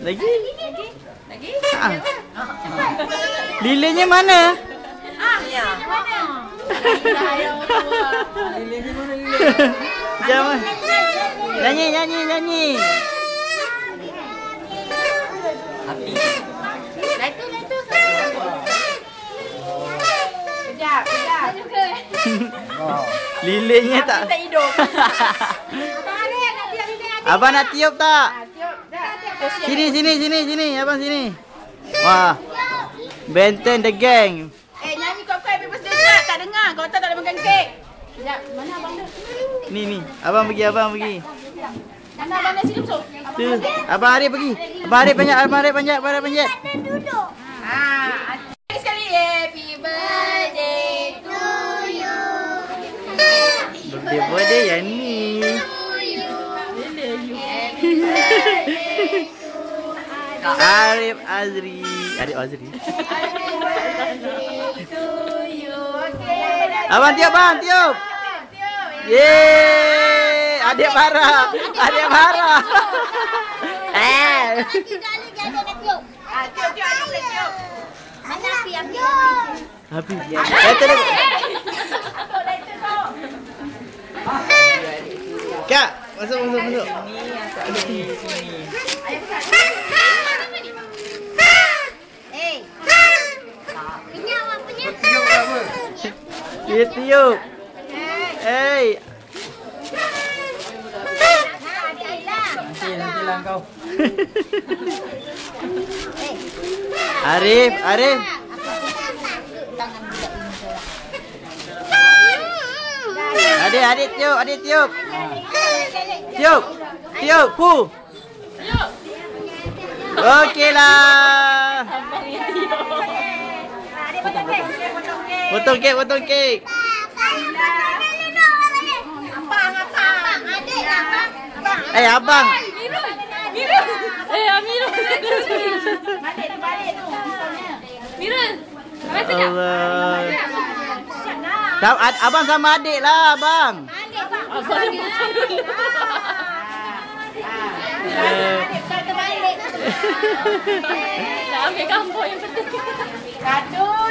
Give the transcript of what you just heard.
Lagi? Lagi? Ha. Lilinnya mana? Ah, ya. Jangan. Nyanyi, nyanyi, nyanyi. Lighter, lighter. Kejap, kejap. Lilinnya tak. Tak hidup. Abang nak tiup tak? Dah. Sini, sini, sini, sini. Abang sini. Wah. Benten the gang. Eh, nyanyi kau kau happy birthday juga. Tak dengar. Kau tak tak ada makan kek. Sekejap, mana abang tu? Ni, ni. Abang pergi, abang pergi. Mana abang nasi lemsu? Tu. Abang Arif pergi. Abang Arif panjat, abang Arif panjat, abang Arif panjat. Ah, lagi sekali. Happy birthday to you. Birthday yang ni. Arif Azri. Arif Azri. Abang tiup, bang, tiup. Tiup. Yeay, adik marah. Adik marah. Eh. Ah, tiup, tiup. Adik boleh tiup. Habis. Kata dia. Aku lighter kau. Masuk masuk masuk. Dia tiup. Hey. Nanti nantilah kau. Arif, Arif. Adik, adik tiup, adik tiup. Tiup. Tiup, pu. Okeylah. Potong kek, potong kek. Abang, abang. Adik, abang. Abang. Eh. Eh, Amirul. Balik tu, balik tu. Mirul. Rasa tak? Allah. Abang sama adik lah, abang. Satu,